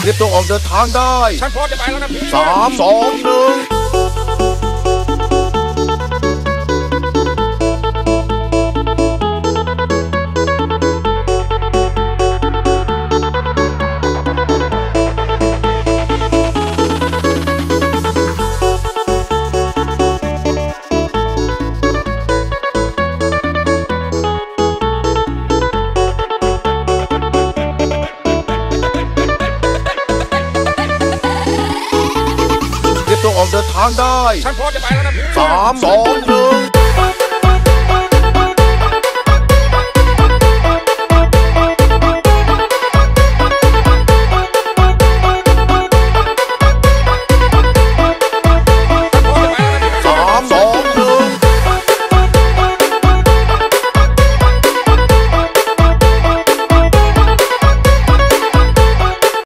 เตรียมตัวออกเดินทางได้ ฉันพร้อมจะไปแล้วนะพี่ สามสองหนึ่ง ออกเดินทางได้ ฉันพร้อมจะไปแล้วนะพี่สามสองหนึ่ง